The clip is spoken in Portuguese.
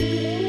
Música